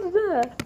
there.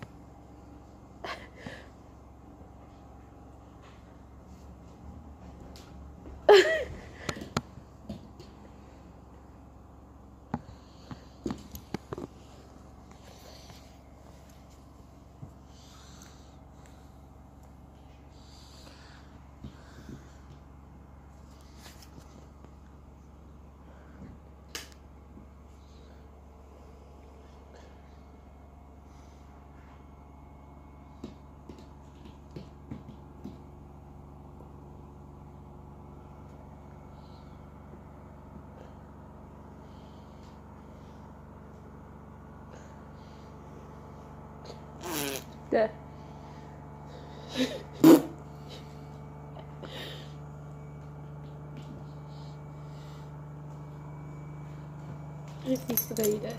Riktigt sprayde.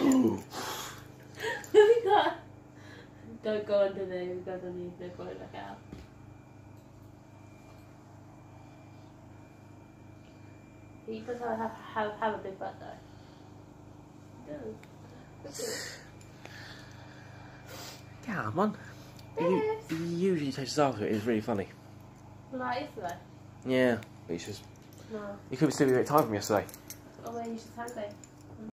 We got. Don't go under there. We got underneath the boy back out. He does have have have, have a big butt though. He does. Come on. He, he usually takes after it. It's really funny. Like yesterday. Yeah, but he's just. No. He could still be a bit tired from yesterday. Oh, where you should Saturday.